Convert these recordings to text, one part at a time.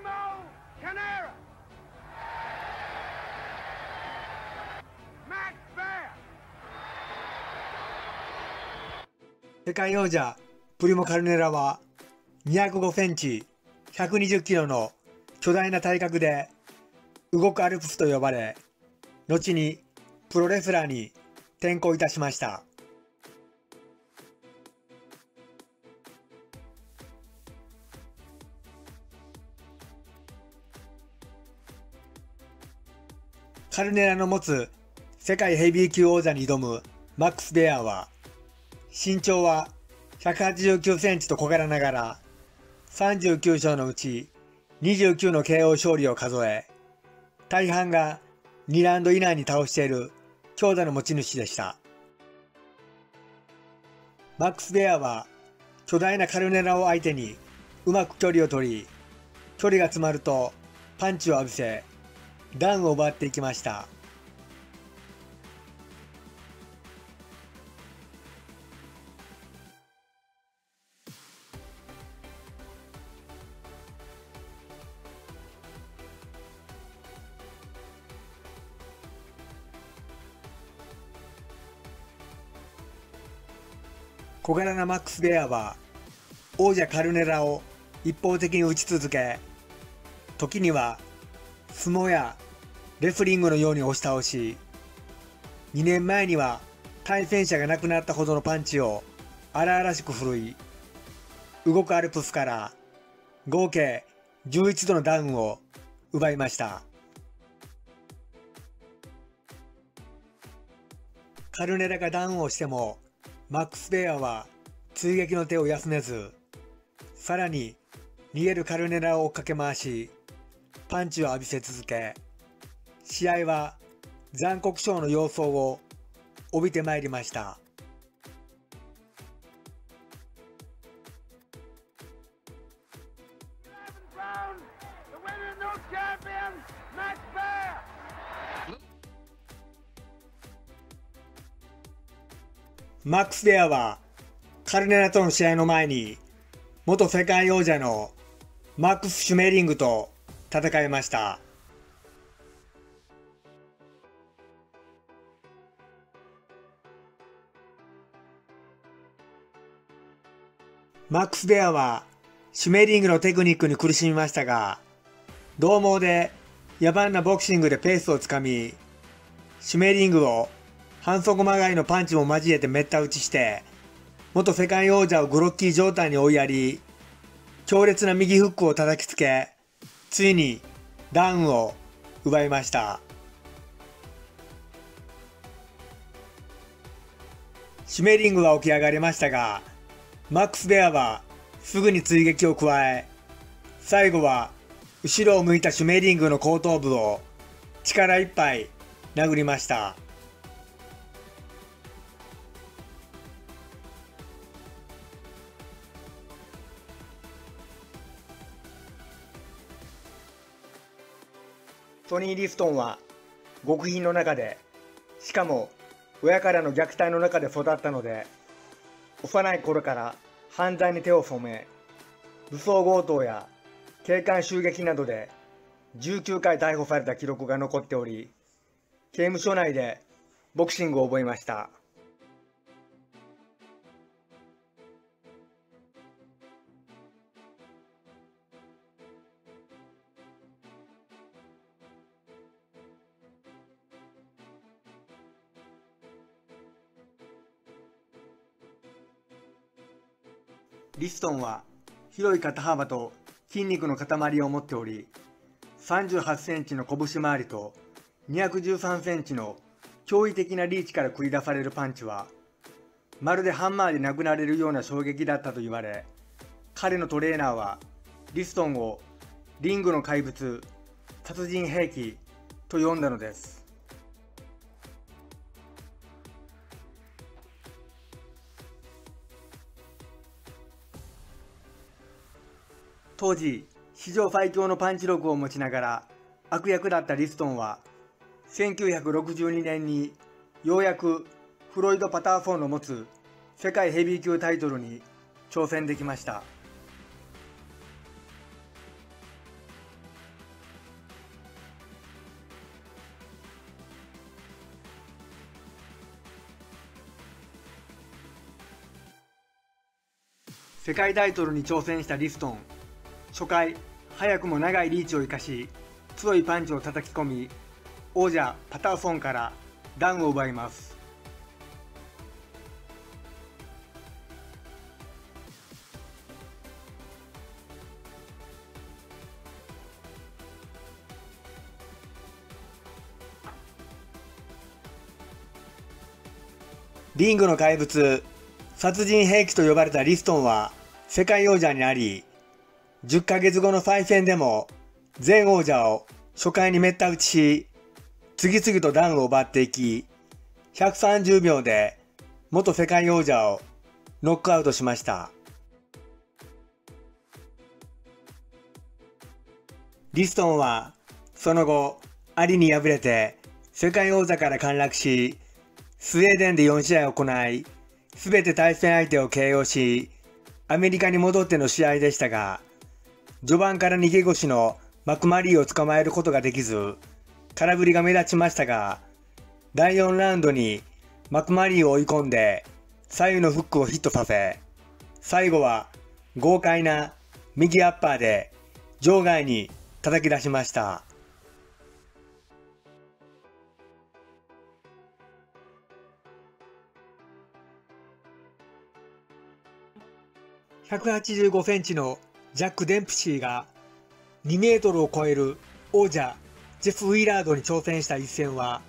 Primo Canera. Max Baer. 世界王者プリモ・カルネラは205センチ120キロの巨大な体格で動くアルプスと呼ばれ後にプロレスラーに転向いたしましたカルネラの持つ世界ヘビー級王座に挑むマックス・ベアは身長は189センチと小柄ながら39勝のうち29の KO 勝利を数え大半が2ラウンド以内に倒している強打の持ち主でした。マックス・ベアは巨大なカルネラを相手にうまく距離を取り距離が詰まるとパンチを浴びせダウンを奪っていきました。小柄なマックス・ベアは王者カルネラを一方的に打ち続け時には相撲やレスリングのように押し倒し2年前には対戦者が亡くなったほどのパンチを荒々しく振るい動くアルプスから合計11度のダウンを奪いました。カルネラがダウンをしてもマックス・ベアは追撃の手を休めずさらに逃げるカルネラを追っかけ回しパンチを浴びせ続け試合は残酷賞の様相を帯びてまいりました。マックス・ベアはカルネラとの試合の前に元世界王者のマックス・シュメリングと戦いました。マックス・ベアはシュメリングのテクニックに苦しみましたが、獰猛で野蛮なボクシングでペースをつかみ、シュメリングを反則まがいのパンチも交えてめった打ちして、元世界王者をグロッキー状態に追いやり、強烈な右フックを叩きつけ、ついにダウンを奪いました。シュメリングは起き上がりましたが、マックス・ベアはすぐに追撃を加え、最後は後ろを向いたシュメリングの後頭部を力いっぱい殴りました。トニー・リストンは極貧の中でしかも親からの虐待の中で育ったので幼い頃から犯罪に手を染め武装強盗や警官襲撃などで19回逮捕された記録が残っており刑務所内でボクシングを覚えました。リストンは広い肩幅と筋肉の塊を持っており38センチの拳周りと213センチの驚異的なリーチから繰り出されるパンチはまるでハンマーで殴られるような衝撃だったと言われ彼のトレーナーはリストンをリングの怪物殺人兵器と呼んだのです。当時、史上最強のパンチ力を持ちながら悪役だったリストンは、1962年にようやくフロイド・パターソンの持つ世界ヘビー級タイトルに挑戦できました。世界タイトルに挑戦したリストン。初回早くも長いリーチを生かし強いパンチを叩き込み王者パターソンからダウンを奪います。リングの怪物殺人兵器と呼ばれたリストンは世界王者になり10ヶ月後の再戦でも全王者を初回にめった打ちし次々とダウンを奪っていき130秒で元世界王者をノックアウトしました。リストンはその後アリに敗れて世界王座から陥落しスウェーデンで4試合を行いすべて対戦相手を KO しアメリカに戻っての試合でしたが序盤から逃げ腰のマクマリーを捕まえることができず空振りが目立ちましたが第4ラウンドにマクマリーを追い込んで左右のフックをヒットさせ最後は豪快な右アッパーで場外に叩き出しました。185センチのジャック・デンプシーが2メートルを超える王者ジェフ・ウィラードに挑戦した一戦は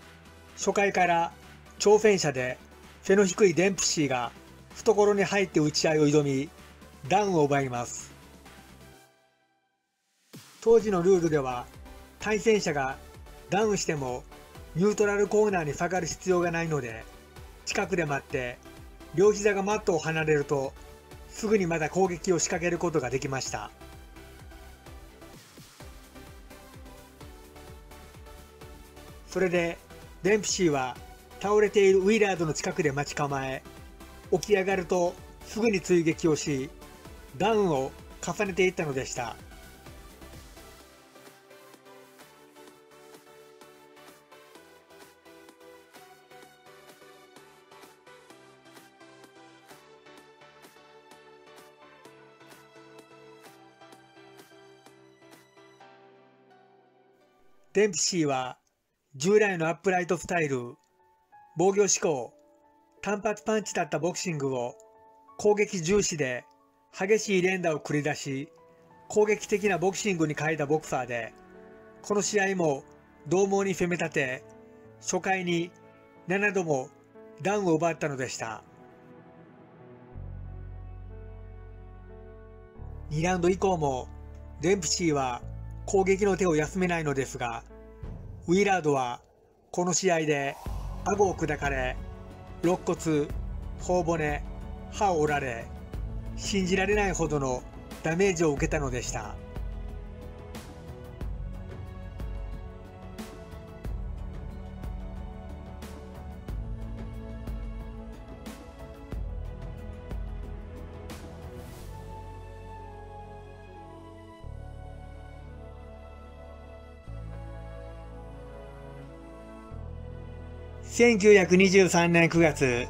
初回から挑戦者で背の低いデンプシーが懐に入って打ち合いを挑みダウンを奪います。当時のルールでは対戦者がダウンしてもニュートラルコーナーに下がる必要がないので近くで待って両膝がマットを離れるとすぐにまだ攻撃を仕掛けることができました。それでデンプシーは倒れているウィラードの近くで待ち構え起き上がるとすぐに追撃をしダウンを重ねていったのでした。デンプシーは従来のアップライトスタイル、防御志向、単発パンチだったボクシングを攻撃重視で激しい連打を繰り出し、攻撃的なボクシングに変えたボクサーで、この試合も獰猛に攻め立て、初回に7度もダウンを奪ったのでした。2ラウンド以降もデンプシーは攻撃の手を休めないのですが、ウィラードはこの試合で顎を砕かれ、肋骨、頬骨、歯を折られ、信じられないほどのダメージを受けたのでした。1923年9月、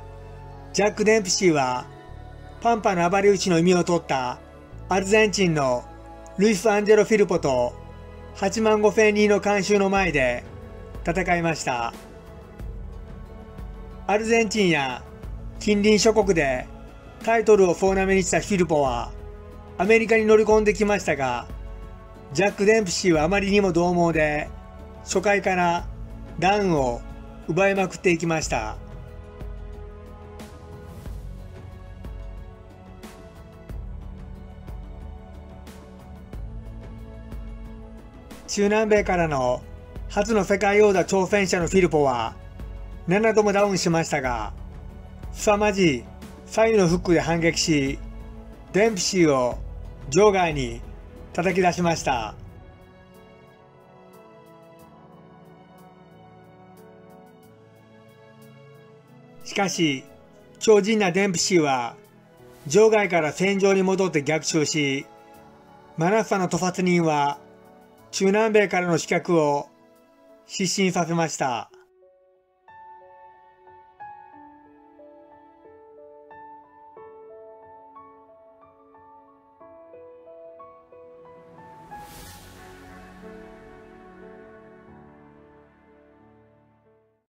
ジャック・デンプシーは、パンパの暴れ打ちの意味を取ったアルゼンチンのルイス・アンジェロ・フィルポと8万5千人の観衆の前で戦いました。アルゼンチンや近隣諸国でタイトルを総なめにしたフィルポはアメリカに乗り込んできましたが、ジャック・デンプシーはあまりにも獰猛で初回からダウンを奪いまくっていきました中南米からの初の世界王座挑戦者のフィルポは7度もダウンしましたが凄まじい左右のフックで反撃しデンプシーを場外に叩き出しました。しかし、強靭なデンプシーは、場外から戦場に戻って逆襲し、マナッサの屠殺人は、中南米からの刺客を失神させました。